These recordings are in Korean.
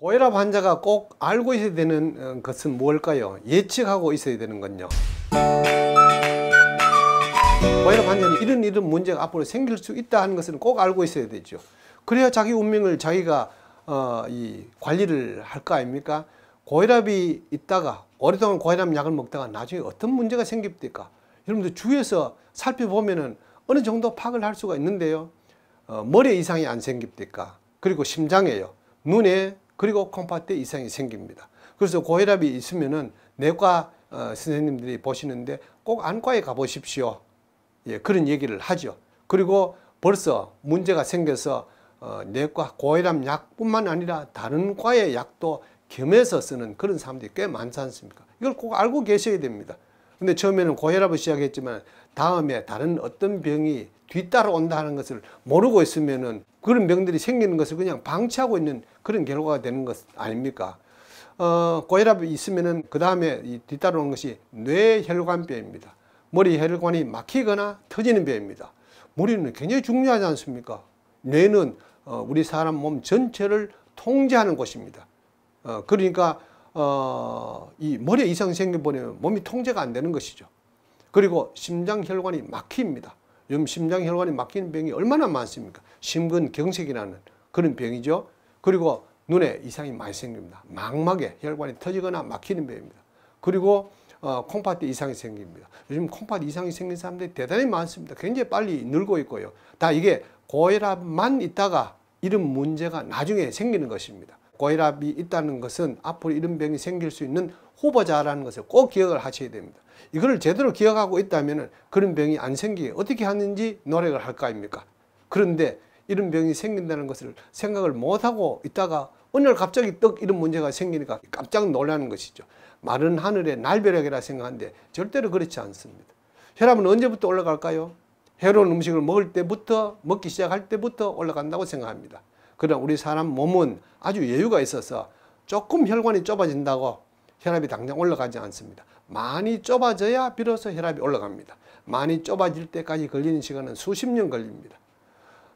고혈압 환자가 꼭 알고 있어야 되는 어, 것은 뭘까요? 예측하고 있어야 되는 건요. 고혈압 환자는 이런 이런 문제가 앞으로 생길 수 있다 하는 것은 꼭 알고 있어야 되죠. 그래야 자기 운명을 자기가 어, 이 관리를 할 거 아닙니까? 고혈압이 있다가 오랫동안 고혈압 약을 먹다가 나중에 어떤 문제가 생깁니까? 여러분들 주위에서 살펴보면은 어느 정도 파악을 할 수가 있는데요. 어, 머리에 이상이 안 생깁니까? 그리고 심장에요. 눈에 그리고 콩팥에 이상이 생깁니다. 그래서 고혈압이 있으면은 내과 어, 선생님들이 보시는데 꼭 안과에 가보십시오. 예, 그런 얘기를 하죠. 그리고 벌써 문제가 생겨서 어, 내과 고혈압 약뿐만 아니라 다른 과의 약도 겸해서 쓰는 그런 사람들이 꽤 많지 않습니까? 이걸 꼭 알고 계셔야 됩니다. 근데 처음에는 고혈압을 시작했지만 다음에 다른 어떤 병이 뒤따라 온다는 것을 모르고 있으면은 그런 병들이 생기는 것을 그냥 방치하고 있는 그런 결과가 되는 것 아닙니까? 어, 고혈압이 있으면은 그 다음에 뒤따라오는 것이 뇌혈관병입니다. 머리 혈관이 막히거나 터지는 병입니다. 머리는 굉장히 중요하지 않습니까? 뇌는 어, 우리 사람 몸 전체를 통제하는 곳입니다. 어, 그러니까 어, 이 머리에 이상 생겨버리면 몸이 통제가 안 되는 것이죠. 그리고 심장혈관이 막힙니다. 요즘 심장혈관이 막히는 병이 얼마나 많습니까? 심근경색이라는 그런 병이죠. 그리고 눈에 이상이 많이 생깁니다. 망막에 혈관이 터지거나 막히는 병입니다. 그리고 어, 콩팥에 이상이 생깁니다. 요즘 콩팥 이상이 생긴 사람들이 대단히 많습니다. 굉장히 빨리 늘고 있고요. 다 이게 고혈압만 있다가 이런 문제가 나중에 생기는 것입니다. 고혈압이 있다는 것은 앞으로 이런 병이 생길 수 있는 후보자라는 것을 꼭 기억을 하셔야 됩니다. 이걸 제대로 기억하고 있다면 그런 병이 안 생기게 어떻게 하는지 노력을 할 거 아닙니까? 그런데 이런 병이 생긴다는 것을 생각을 못하고 있다가 어느 날 갑자기 떡 이런 문제가 생기니까 깜짝 놀라는 것이죠. 마른 하늘의 날벼락이라 생각하는데 절대로 그렇지 않습니다. 혈압은 언제부터 올라갈까요? 해로운 음식을 먹을 때부터 먹기 시작할 때부터 올라간다고 생각합니다. 그러나 우리 사람 몸은 아주 여유가 있어서 조금 혈관이 좁아진다고 혈압이 당장 올라가지 않습니다. 많이 좁아져야 비로소 혈압이 올라갑니다. 많이 좁아질 때까지 걸리는 시간은 수십 년 걸립니다.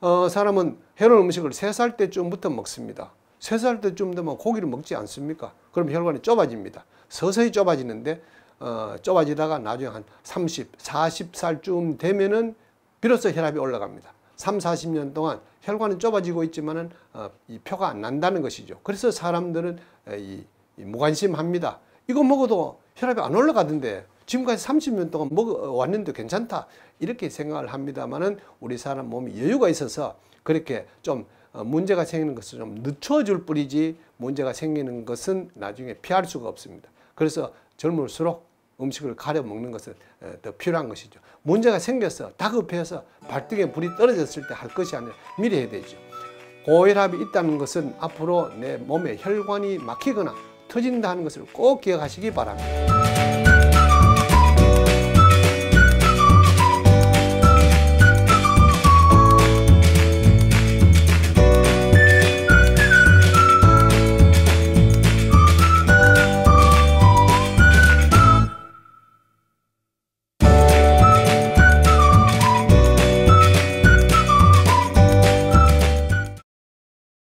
어, 사람은 해로운 음식을 3살 때쯤부터 먹습니다. 3살 때쯤 되면 고기를 먹지 않습니까? 그럼 혈관이 좁아집니다. 서서히 좁아지는데 어, 좁아지다가 나중에 한 30, 40살쯤 되면은 비로소 혈압이 올라갑니다. 3, 40년 동안 혈관은 좁아지고 있지만은 어, 이 표가 안 난다는 것이죠. 그래서 사람들은 이, 이 무관심합니다. 이거 먹어도 혈압이 안 올라가던데 지금까지 30년 동안 먹어왔는데 괜찮다 이렇게 생각을 합니다만은 우리 사람 몸이 여유가 있어서 그렇게 좀 어, 문제가 생기는 것을 좀 늦춰줄 뿐이지 문제가 생기는 것은 나중에 피할 수가 없습니다. 그래서 젊을수록 음식을 가려 먹는 것은 어, 더 필요한 것이죠. 문제가 생겨서 다급해서 발등에 불이 떨어졌을 때 할 것이 아니라 미리 해야 되죠. 고혈압이 있다는 것은 앞으로 내 몸에 혈관이 막히거나 터진다는 것을 꼭 기억하시기 바랍니다.